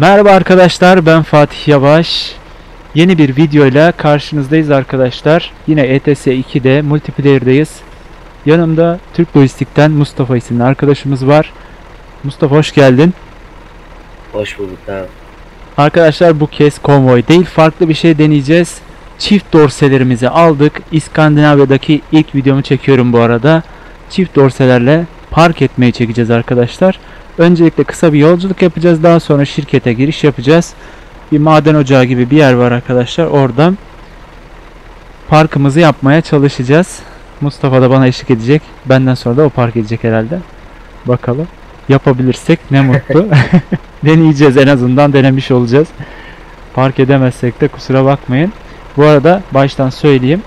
Merhaba arkadaşlar ben Fatih Yavaş. Yeni bir videoyla karşınızdayız arkadaşlar. Yine ETS 2'de multiplayer'dayız. Yanımda Türk Lojistik'ten Mustafa isimli arkadaşımız var. Mustafa hoş geldin. Hoş bulduk abi. Arkadaşlar bu kez konvoy değil farklı bir şey deneyeceğiz. Çift dorselerimizi aldık. İskandinavya'daki ilk videomu çekiyorum bu arada. Çift dorselerle park etmeyi çekeceğiz arkadaşlar. Öncelikle kısa bir yolculuk yapacağız. Daha sonra şirkete giriş yapacağız. Bir maden ocağı gibi bir yer var arkadaşlar. Oradan parkımızı yapmaya çalışacağız. Mustafa da bana eşlik edecek. Benden sonra da o park edecek herhalde. Bakalım. Yapabilirsek ne mutlu. Deneyeceğiz en azından denemiş olacağız. Park edemezsek de kusura bakmayın. Bu arada baştan söyleyeyim.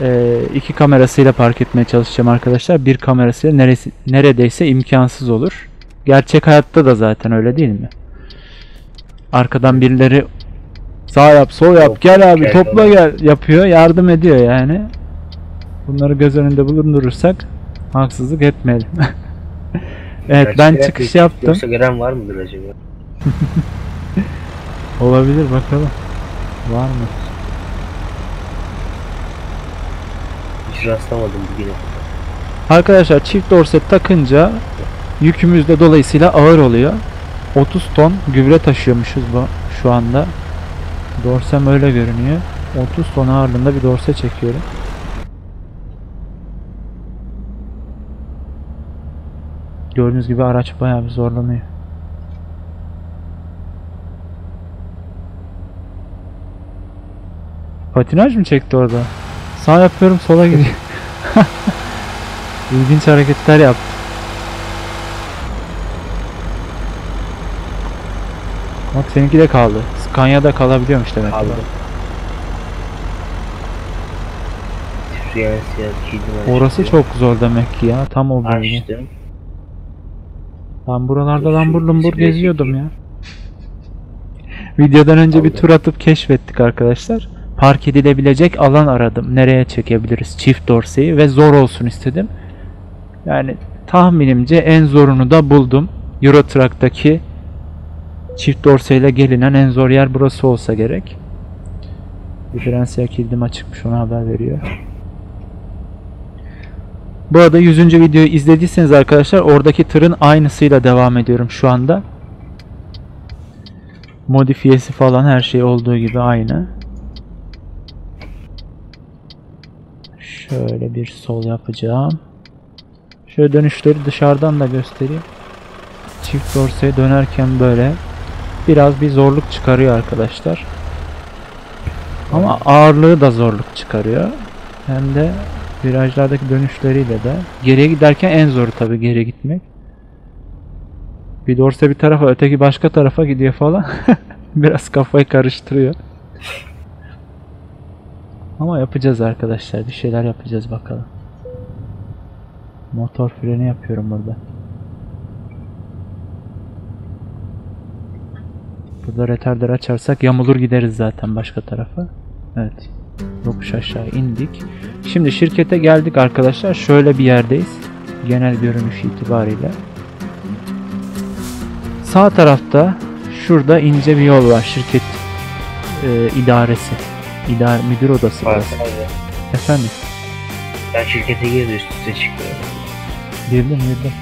Ee, iki kamerasıyla park etmeye çalışacağım arkadaşlar. Bir kamerasıyla neresi, neredeyse imkansız olur. Gerçek hayatta da zaten öyle değil mi? Arkadan birileri sağ yap sol yap gel abi topla gel yapıyor yardım ediyor yani. Bunları göz önünde bulundurursak haksızlık etmeyelim. evet ben Gerçekten çıkış bir- yaptım. Yoksa gören var mıdır acaba? Olabilir bakalım. Var mı? Hiç rastlamadım bugüne. Arkadaşlar çift dorset takınca yükümüz de dolayısıyla ağır oluyor. 30 ton gübre taşıyormuşuz bu şu anda. Dorsem öyle görünüyor. 30 ton ağırlığında bir dorse çekiyorum. Gördüğünüz gibi araç bayağı bir zorlanıyor. Patinaj mı çekti orada? Sağ yapıyorum sola gidiyor. İlginç hareketler yaptı. Bak seninki de kaldı. Scania'da kalabiliyormuş demek. Siyah siyah kildim Orası çok zor demek ki ya. Tam o bölge. Ben buralarda lambur lumbur geziyordum ya. çekeyim. Videodan önce bir tur atıp keşfettik arkadaşlar. Park edilebilecek alan aradım. Nereye çekebiliriz çift dorseyi ve zor olsun istedim. Yani tahminimce en zorunu da buldum. Euro çift dorseyle gelinen en zor yer burası olsa gerek. Diferansiyel kildim açıkmış ona haber veriyor. Bu arada 100. videoyu izlediyseniz arkadaşlar oradaki tırın aynısıyla devam ediyorum şu anda. Modifiyesi falan her şey olduğu gibi aynı. Şöyle bir sol yapacağım. Şöyle dönüşleri dışarıdan da göstereyim. Çift dorseye dönerken böyle biraz bir zorluk çıkarıyor arkadaşlar. Ama ağırlığı da zorluk çıkarıyor. Hem de virajlardaki dönüşleriyle de. Geriye giderken en zoru tabii geri gitmek. Bir dorse bir tarafa öteki başka tarafa gidiyor falan. Biraz kafayı karıştırıyor. Ama yapacağız arkadaşlar. Bir şeyler yapacağız bakalım. Motor freni yapıyorum burada. Burada retarder açarsak yamulur gideriz zaten başka tarafa. Evet. Yokuş aşağı indik. Şimdi şirkete geldik arkadaşlar. Şöyle bir yerdeyiz. Genel görünüş itibariyle. Sağ tarafta şurada ince bir yol var. Şirket e, idaresi. İdare, müdür odası Var burası. Efendim. Ben şirkete girdi üst üste çıkıyorum. Girdim girdim.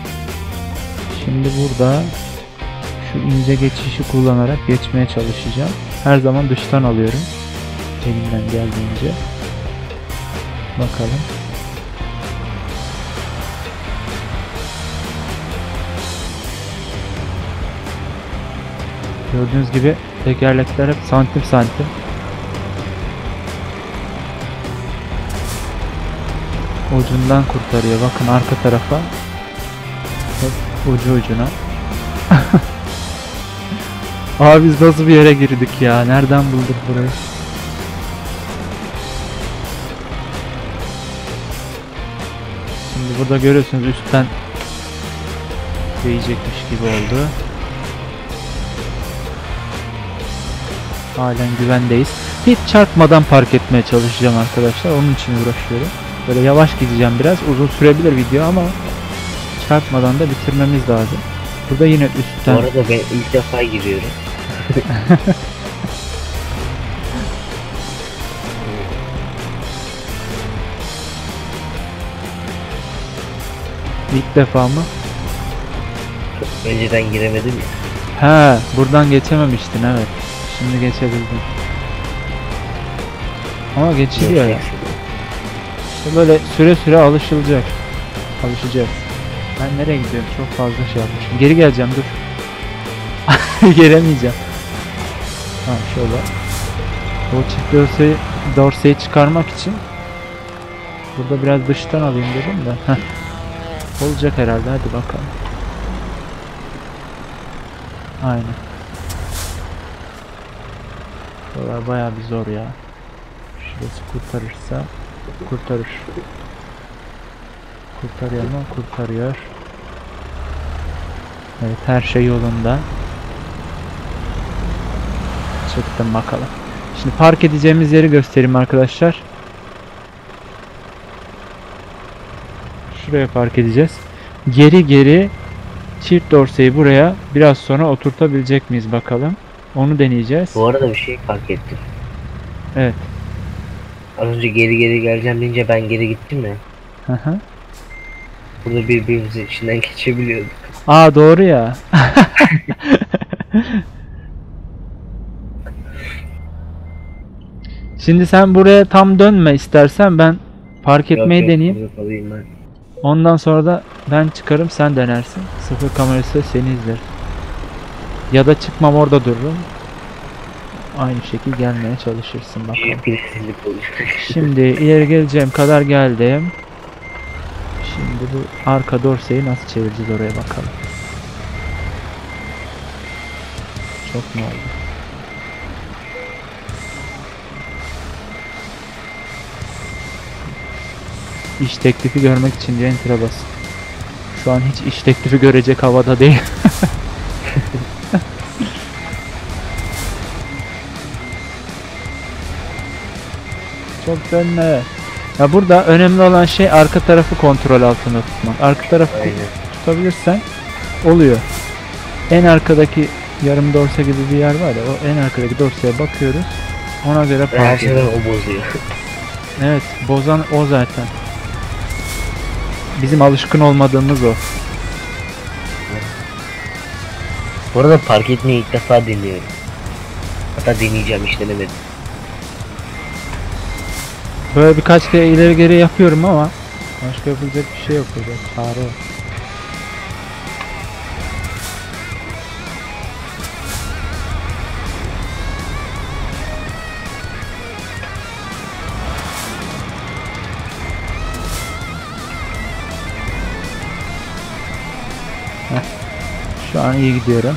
Şimdi burada şu ince geçişi kullanarak geçmeye çalışacağım. Her zaman dıştan alıyorum. Elimden geldiğince. Bakalım. Gördüğünüz gibi tekerlekler hep santim santim. Ucundan kurtarıyor. Bakın arka tarafa. Hep ucu ucuna. Abi biz nasıl bir yere girdik ya? Nereden bulduk burayı? Şimdi burada görüyorsunuz üstten değecekmiş gibi oldu. Halen güvendeyiz. Hiç çarpmadan park etmeye çalışacağım arkadaşlar. Onun için uğraşıyorum. Böyle yavaş gideceğim biraz. Uzun sürebilir video ama çarpmadan da bitirmemiz lazım. Burada yine Bu üstten. arada ben ilk defa giriyorum. İlk defa mı? Çok önceden giremedim ya. He, buradan geçememiştin evet. Şimdi geçebildin. Ama geçiliyor ya. Böyle süre süre alışılacak. Alışacağız. Ben nereye gidiyorum? Çok fazla şey yapmışım. Geri geleceğim dur. Gelemeyeceğim. Tamam şöyle. O çift dorseyi, dorseyi çıkarmak için burada biraz dıştan alayım dedim de. Heh. Olacak herhalde hadi bakalım. Aynen. Buralar bayağı bir zor ya. Şurası kurtarırsa kurtarır. Kurtarıyor mu? Kurtarıyor. Evet her şey yolunda. Çıktım bakalım. Şimdi park edeceğimiz yeri göstereyim arkadaşlar. Şuraya park edeceğiz. Geri geri çift dorseyi buraya biraz sonra oturtabilecek miyiz bakalım. Onu deneyeceğiz. Bu arada bir şey fark ettim. Evet. Az önce geri geri geleceğim deyince ben geri gittim ya. Hı hı. Burada birbirimizin içinden geçebiliyorduk. Aa doğru ya. Şimdi sen buraya tam dönme istersen ben park Yok, etmeyi yok, deneyeyim. kalayım ben. Ondan sonra da ben çıkarım sen dönersin. Sıfır kamerası seni izler. Ya da çıkmam orada dururum. Aynı şekil gelmeye çalışırsın bakalım. Şimdi ileri geleceğim kadar geldim. Şimdi bu arka dorseyi nasıl çevireceğiz oraya bakalım. Çok mu oldu? İş teklifi görmek için diye enter'a bas. Şu an hiç iş teklifi görecek havada değil. Çok dönme. Ya burada önemli olan şey arka tarafı kontrol altında tutmak. Arka tarafı Aynen. tutabilirsen oluyor. En arkadaki yarım dorse gibi bir yer var ya o en arkadaki dorseye bakıyoruz. Ona göre Her park şeyden o bozuyor. Evet bozan o zaten. Bizim alışkın olmadığımız o. Bu arada park etmeyi ilk defa deniyorum. Hatta deneyeceğim hiç denemedim. Böyle birkaç kere ileri geri yapıyorum ama başka yapılacak bir şey yok burada. Çare. Şu an iyi gidiyorum.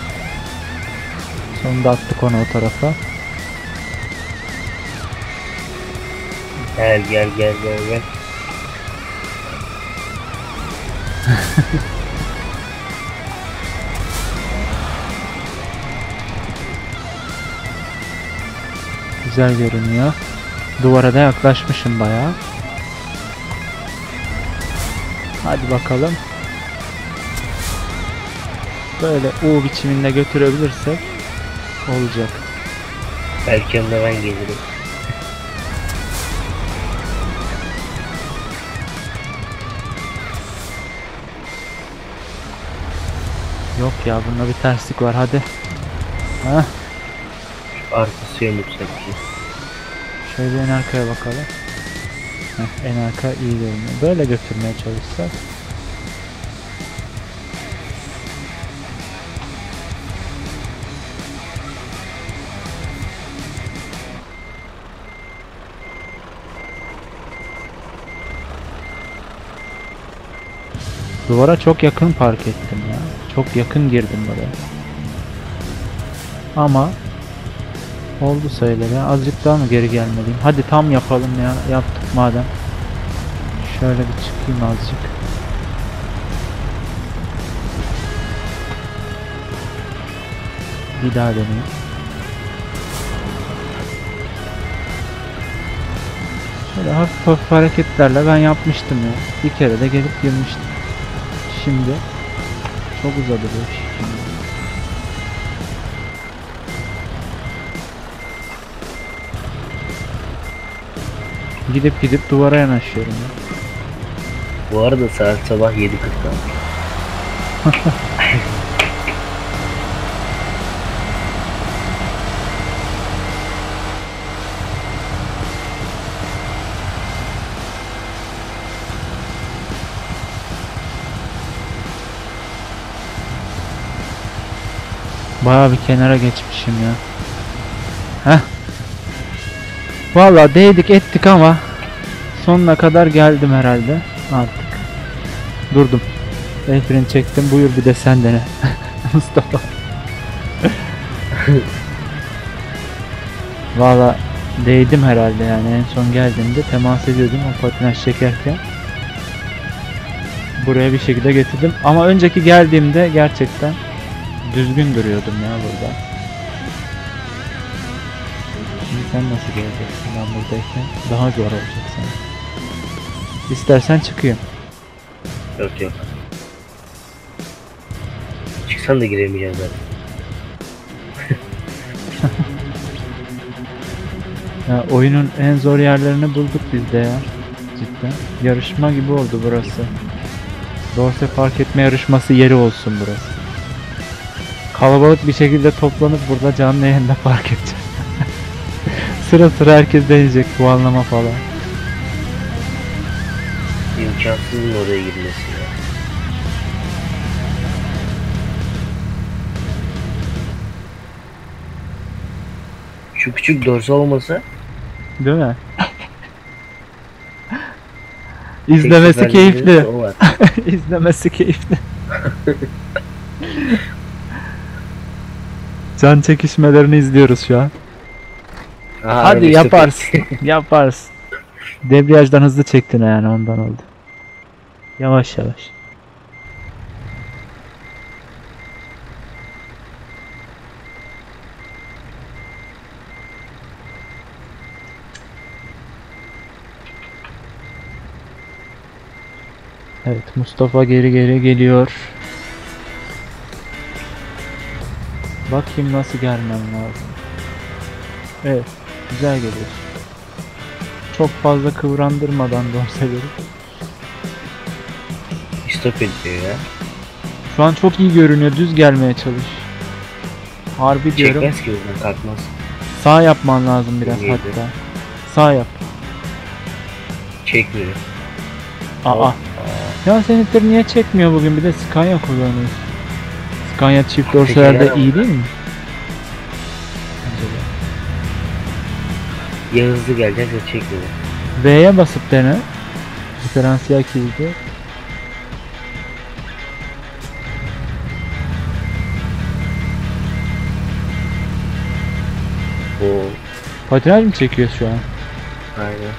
Sonunda attık onu o tarafa. Gel gel gel gel gel. Güzel görünüyor. Duvara da yaklaşmışım bayağı. Hadi bakalım. Böyle U biçiminde götürebilirsek olacak. Belki yanına ben gelirim. Yok ya bunda bir terslik var hadi. Heh, Şu arkası yamuk sanki. şöyle en arkaya bakalım. Heh, en arka iyi görünüyor. Böyle götürmeye çalışsak. Duvara çok yakın park ettim ya. Çok yakın girdim buraya. Ama oldu sayılır ya. Azıcık daha mı geri gelmeliyim? Hadi tam yapalım ya. Yaptık madem. Şöyle bir çıkayım azıcık. Bir daha deneyeyim. Şöyle hafif hafif hareketlerle ben yapmıştım ya. Bir kere de gelip girmiştim. Şimdi çok uzadı bu. Gidip gidip duvara yanaşıyorum ya. Bu arada saat sabah 7.40'da. Bayağı bir kenara geçmişim ya. Heh. Vallahi değdik ettik ama sonuna kadar geldim herhalde artık. Durdum. El freni çektim. Buyur bir de sen dene. Mustafa. Valla değdim herhalde yani en son geldiğimde temas ediyordum o patinaj çekerken. Buraya bir şekilde getirdim ama önceki geldiğimde gerçekten düzgün duruyordum ya burada. Şimdi sen nasıl geleceksin ben buradayken? Daha zor olacak sana. İstersen çıkayım. Yok yok. Çıksan da giremeyeceğim zaten. Ya oyunun en zor yerlerini bulduk biz de ya. Cidden. Yarışma gibi oldu burası. Dorse park etme yarışması yeri olsun burası. Kalabalık bir şekilde toplanıp burada canlı yayında park edeceğiz. sıra sıra herkes deneyecek bu anlama falan. İmkansız oraya girmesi ya. Şu küçük dorsa olmasa Değil mi? İzlemesi keyifli. İzlemesi keyifli. Can çekişmelerini izliyoruz şu an. Aha, Hadi araba işte yaparsın. yaparsın. Debriyajdan hızlı çektin yani ondan oldu. Yavaş yavaş. Evet Mustafa geri geri geliyor. Bakayım nasıl gelmem lazım. Evet güzel geliyor. Çok fazla kıvrandırmadan dorseleri. Stop ediyor ya. Şu an çok iyi görünüyor. Düz gelmeye çalış. Harbi diyorum. Çekmez ki buradan kalkmaz. Sağ yapman lazım biraz Neydi? hatta. Sağ yap. Çekmiyor. Aa. Ya senin niye çekmiyor bugün? Bir de Scania kullanıyorsun. Scania çift dorselerde Tekerler iyi değil mi? Ya hızlı gelecek ya çekmiyor. V'ye basıp dene. Diferansiyel kilidi. Patinaj mı çekiyor şu an? Aynen.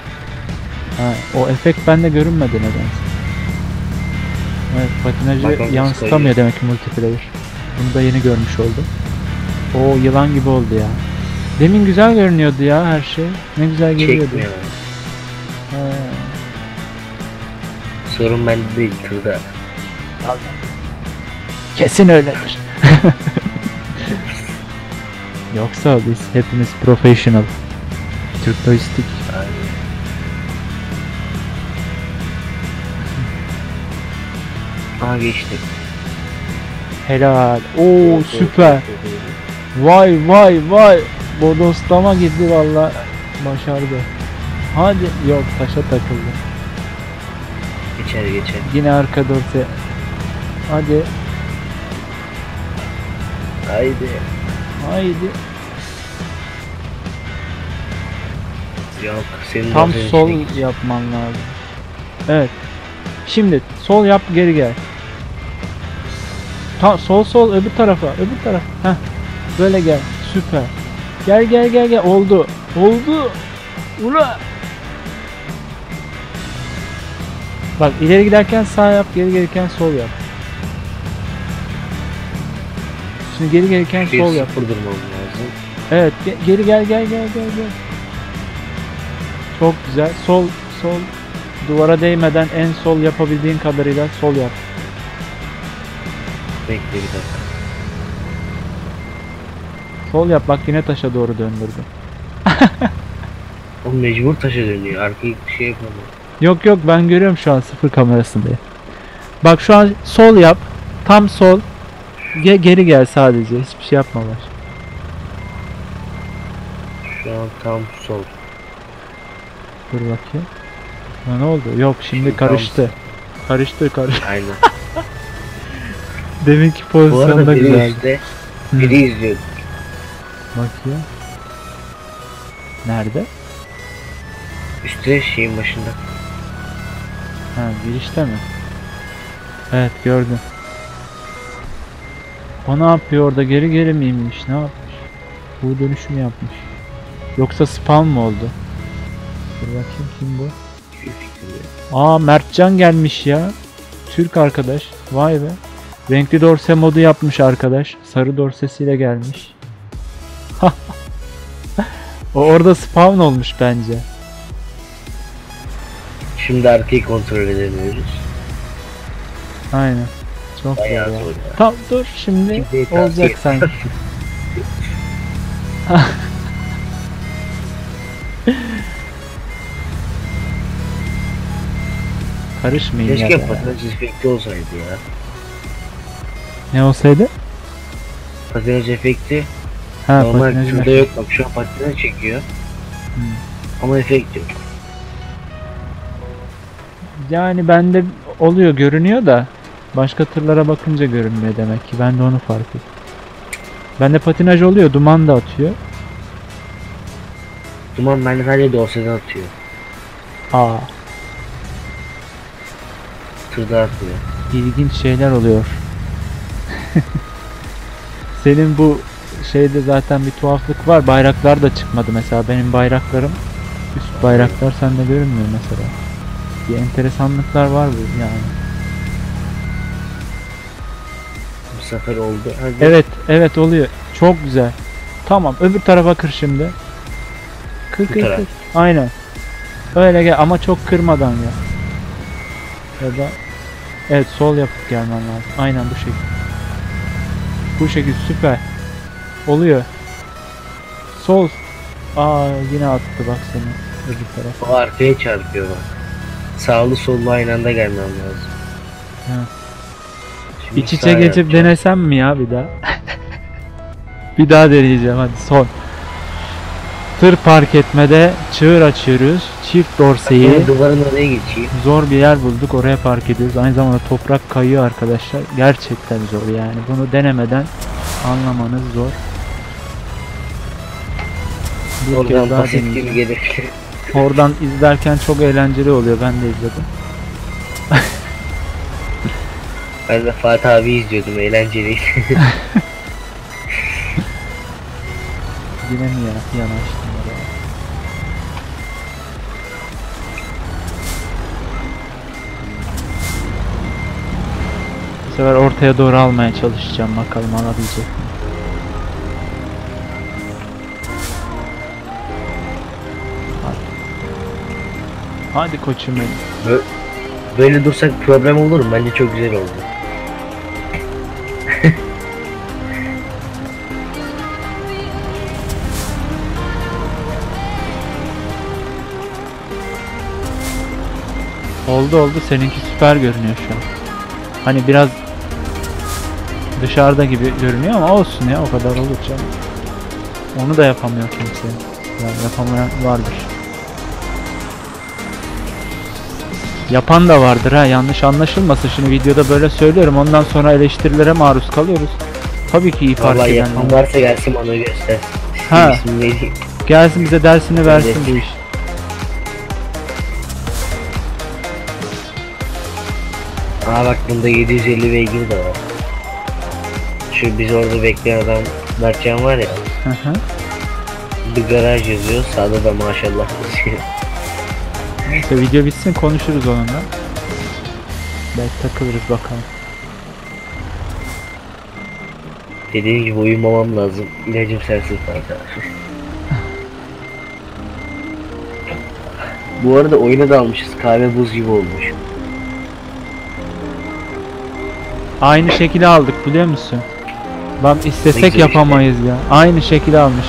Ha, o efekt bende görünmedi nedense. Evet patinajı yansıtamıyor demek ki multiplayer. Bunu da yeni görmüş oldum. O yılan gibi oldu ya. Demin güzel görünüyordu ya her şey. Ne güzel geliyordu. Çekmiyor. Sorun bende değil tırda. Kesin öyledir. Yoksa biz hepimiz professional. Türk. Aynen. Aa geçti. Helal. Oo süper. Vay vay vay. Bodoslama gitti valla. Başardı. Hadi. Yok taşa takıldı. Geçer geçer. Yine arka dorse. Hadi. Haydi. Haydi. Yok senin Tam sol yapman lazım. Evet. Şimdi sol yap geri gel. Tam sol sol öbür tarafa öbür taraf. Heh. Böyle gel. Süper. Gel gel gel gel oldu. Oldu. Ula. Bak ileri giderken sağ yap, geri gelirken sol yap. Şimdi geri gelirken Bir sol yap. durmam lazım. Evet, ge- geri gel gel gel gel gel. Çok güzel. Sol sol duvara değmeden en sol yapabildiğin kadarıyla sol yap. Bekle bir dakika. Sol yap bak yine taşa doğru döndürdü. O mecbur taşa dönüyor. Arkayı şey yapamıyor. Yok yok ben görüyorum şu an sıfır kamerasındayım. Bak şu an sol yap. Tam sol. Ge- geri gel sadece. Hiçbir şey yapma var. Şu an tam sol. Dur bakayım. Ha, ne oldu? Yok şimdi Şimdi tam- karıştı. Karıştı karıştı. Aynen. Deminki Bu arada pozisyonda biri güzeldi. üstte, Hı. biri izliyor. Bakayım. Nerede? Üstte şeyin başında. Ha girişte mi? Evet gördüm. O ne yapıyor orada geri geri mi inmiş ne yapmış? Bu dönüşüm yapmış. Yoksa spam mı oldu? Dur bakayım kim bu? Hiçbir fikrim yok. Aa Mertcan gelmiş ya. Türk arkadaş. Vay be. Renkli dorse modu yapmış arkadaş. Sarı dorsesiyle gelmiş. o orada spawn olmuş bence. Şimdi arkayı kontrol edemiyoruz. Aynen. Çok zor Bayağı ya. zor ya. Tam dur şimdi tavsiye- olacak sanki. Karışmayın ya. Keşke patinaj efekti olsaydı ya. Ne olsaydı? Patinaj efekti Ha normal patinaj şurada yok bak şu an patinaj çekiyor. Hmm. Ama efekt yok. Yani bende oluyor görünüyor da başka tırlara bakınca görünmüyor demek ki. Ben de onu fark ettim. Bende patinaj oluyor, duman da atıyor. Duman bende sadece dosyadan atıyor. Aa, Tırda atmıyor. ilginç şeyler oluyor. Senin bu şeyde zaten bir tuhaflık var. Bayraklar da çıkmadı mesela. Benim bayraklarım üst bayraklar sende görünmüyor mesela. Bir enteresanlıklar var bu yani. Bu sefer oldu. Hadi. Evet, evet oluyor. Çok güzel. Tamam, öbür tarafa kır şimdi. Kır kır kır. Aynen. Öyle gel ama çok kırmadan ya. Ya da evet sol yapıp gelmen lazım. Aynen bu şekilde. Bu şekilde süper. Oluyor. Sol. Aa yine attı bak seni öbür tarafa. O arkaya çarpıyor bak. Sağlı sollu aynı anda gelmem lazım. Ha. Şimdi İç içe sağ geçip yapacağım. denesem mi ya bir daha? bir daha deneyeceğim hadi son. Tır park etmede çığır açıyoruz. Çift dorseyi. Duvarın oraya geçeyim. Zor bir yer bulduk oraya park ediyoruz. Aynı zamanda toprak kayıyor arkadaşlar. Gerçekten zor yani. Bunu denemeden anlamanız zor. Bir Oradan basit gibi gelebilir. Oradan izlerken çok eğlenceli oluyor. Ben de izledim. Ben de Fatih abi izliyordum eğlenceliydi. Yine mi ya? Yanaştım oraya. Bu sefer ortaya doğru almaya çalışacağım. Bakalım alabilecek mi? Hadi. Hadi koçum benim. Bö- Böyle dursak problem olur mu? Bence çok güzel oldu. Oldu oldu. Seninki süper görünüyor şu an. Hani biraz dışarıda gibi görünüyor ama olsun ya o kadar olur canım. Onu da yapamıyor kimse. Yani yapamayan vardır. Yapan da vardır ha yanlış anlaşılmasın şimdi videoda böyle söylüyorum ondan sonra eleştirilere maruz kalıyoruz. Tabii ki iyi fark Vallahi edenler. yapan varsa gelsin bana göster. Ha. Gelsin bize dersini versin bu iş. Aa bak bunda 750 beygir de var. Şu biz orada bekleyen adam Mertcan var ya. Hı hı. Bir garaj yazıyor. Sağda da maşallah yazıyor. Neyse video bitsin konuşuruz onunla. Belki takılırız bakalım. Dediğim gibi uyumamam lazım. İlacım sensiz arkadaşlar. Bu arada oyuna dalmışız. Kahve buz gibi olmuş. Aynı şekilde aldık biliyor musun? Lan istesek yapamayız ya. Aynı şekilde almış.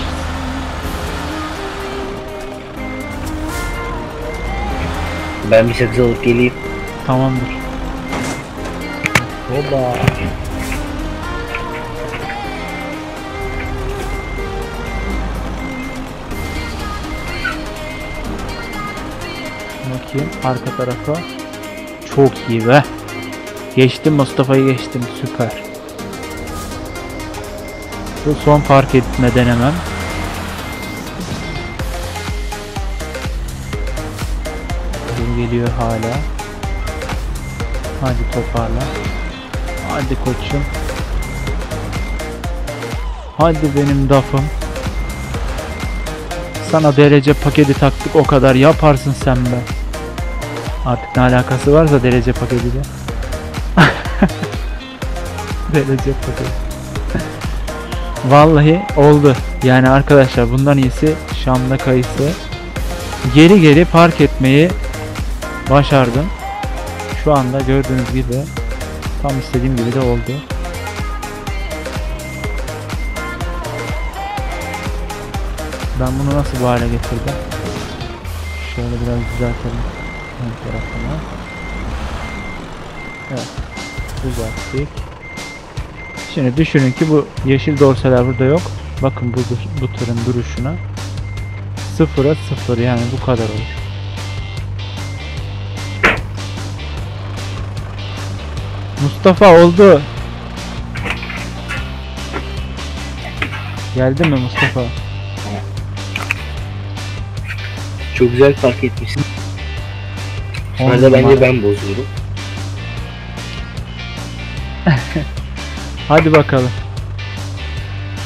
Ben bir sakız alıp geleyim. Tamamdır. Hoba. Bakayım arka tarafa. Çok iyi be. Geçtim Mustafa'yı geçtim süper. Şu son park etme denemem. Dur geliyor hala. Hadi toparla. Hadi koçum. Hadi benim dafım. Sana derece paketi taktık o kadar yaparsın sen be. Artık ne alakası varsa derece paketiyle. derece paketi. Vallahi oldu. Yani arkadaşlar bundan iyisi Şam'da kayısı. Geri geri park etmeyi başardım. Şu anda gördüğünüz gibi tam istediğim gibi de oldu. Ben bunu nasıl bu hale getirdim? Şöyle biraz düzeltelim. Evet. Düzelttik. Şimdi düşünün ki bu yeşil dorseler burada yok. Bakın bu, bu tırın duruşuna. Sıfıra sıfır yani bu kadar olur. Mustafa oldu. Geldi mi Mustafa? Çok güzel fark etmişsin. Da bence ben bozuyorum. Hadi bakalım.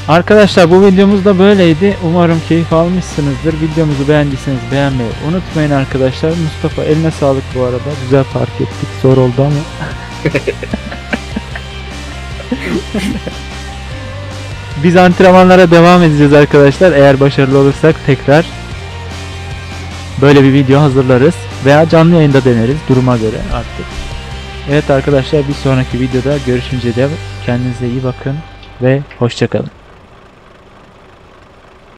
Arkadaşlar bu videomuz da böyleydi. Umarım keyif almışsınızdır. Videomuzu beğendiyseniz beğenmeyi unutmayın arkadaşlar. Mustafa eline sağlık bu arada. Güzel fark ettik. Zor oldu ama. Biz antrenmanlara devam edeceğiz arkadaşlar. Eğer başarılı olursak tekrar böyle bir video hazırlarız. Veya canlı yayında deneriz duruma göre artık. Evet arkadaşlar bir sonraki videoda görüşünce de kendinize iyi bakın ve hoşçakalın.